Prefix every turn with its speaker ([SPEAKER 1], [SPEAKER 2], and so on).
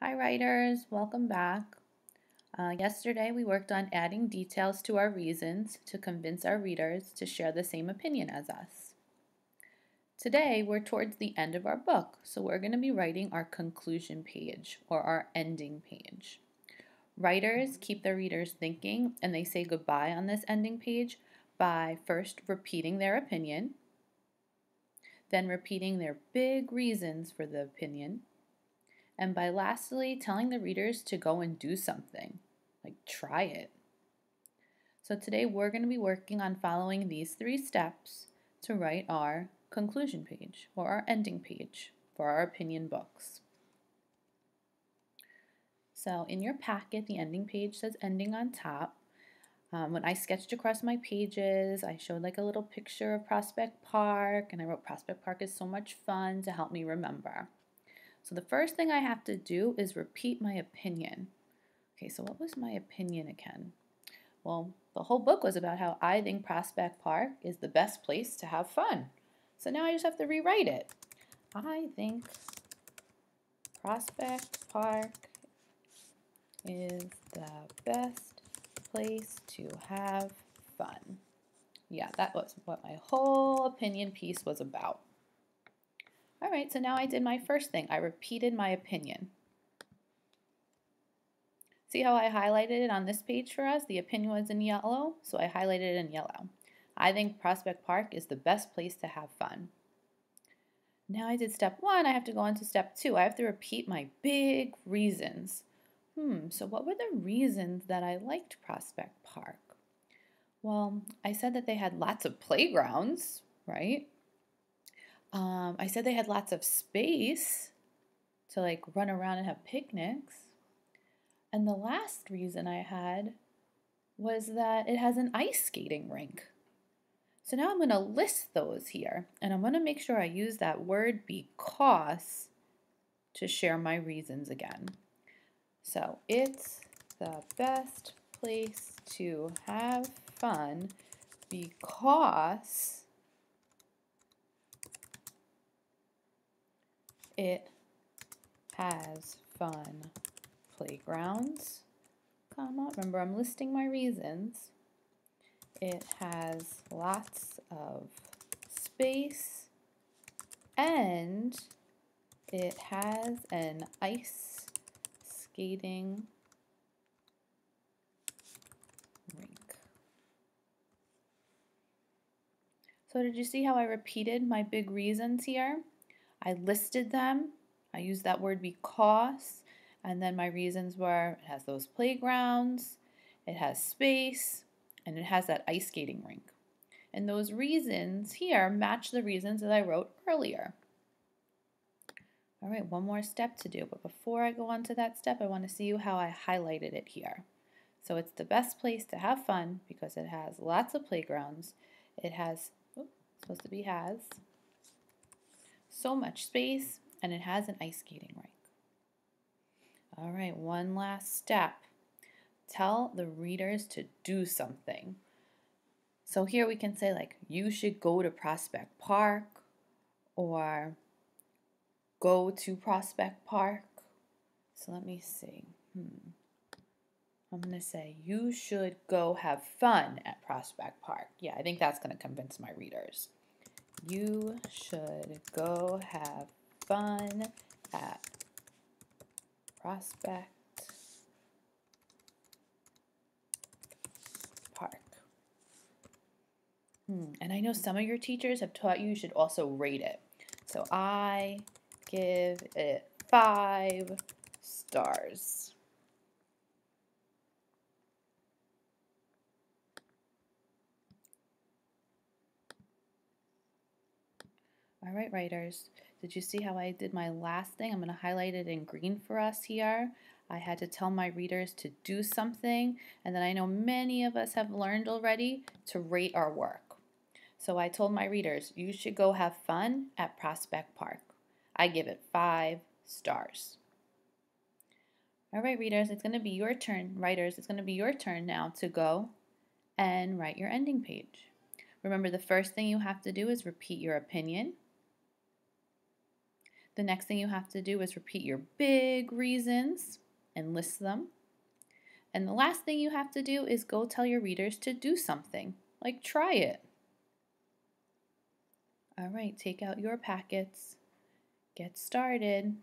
[SPEAKER 1] Hi writers, welcome back. Uh, yesterday we worked on adding details to our reasons to convince our readers to share the same opinion as us. Today we're towards the end of our book, so we're going to be writing our conclusion page or our ending page. Writers keep their readers thinking and they say goodbye on this ending page by first repeating their opinion, then repeating their big reasons for the opinion, and by lastly telling the readers to go and do something, like try it. So today we're going to be working on following these three steps to write our conclusion page or our ending page for our opinion books. So in your packet, the ending page says ending on top. Um, when I sketched across my pages, I showed like a little picture of Prospect Park and I wrote Prospect Park is so much fun to help me remember. So the first thing I have to do is repeat my opinion. Okay, so what was my opinion again? Well, the whole book was about how I think Prospect Park is the best place to have fun. So now I just have to rewrite it. I think Prospect Park is the best place to have fun. Yeah, that was what my whole opinion piece was about. Right, so now I did my first thing. I repeated my opinion. See how I highlighted it on this page for us? The opinion was in yellow, so I highlighted it in yellow. I think Prospect Park is the best place to have fun. Now I did step one, I have to go on to step two. I have to repeat my big reasons. Hmm, so what were the reasons that I liked Prospect Park? Well, I said that they had lots of playgrounds, right? Um, I said they had lots of space to like run around and have picnics. And the last reason I had was that it has an ice skating rink. So now I'm going to list those here and I'm going to make sure I use that word because to share my reasons again. So it's the best place to have fun because It has fun playgrounds, comma, remember I'm listing my reasons. It has lots of space and it has an ice skating rink. So did you see how I repeated my big reasons here? I listed them. I used that word because, and then my reasons were it has those playgrounds, it has space, and it has that ice skating rink. And those reasons here match the reasons that I wrote earlier. All right, one more step to do, but before I go on to that step, I want to see you how I highlighted it here. So it's the best place to have fun because it has lots of playgrounds. It has, oops, supposed to be has, so much space, and it has an ice skating rink. All right, one last step. Tell the readers to do something. So here we can say like, you should go to Prospect Park or go to Prospect Park. So let me see. Hmm. I'm going to say, you should go have fun at Prospect Park. Yeah, I think that's going to convince my readers. You should go have fun at Prospect Park. Hmm. And I know some of your teachers have taught you you should also rate it. So I give it five stars. All right, writers, did you see how I did my last thing? I'm going to highlight it in green for us here. I had to tell my readers to do something, and then I know many of us have learned already to rate our work. So I told my readers, you should go have fun at Prospect Park. I give it five stars. All right, readers, it's going to be your turn. Writers, it's going to be your turn now to go and write your ending page. Remember, the first thing you have to do is repeat your opinion. The next thing you have to do is repeat your big reasons and list them. And the last thing you have to do is go tell your readers to do something, like try it. All right, take out your packets. Get started.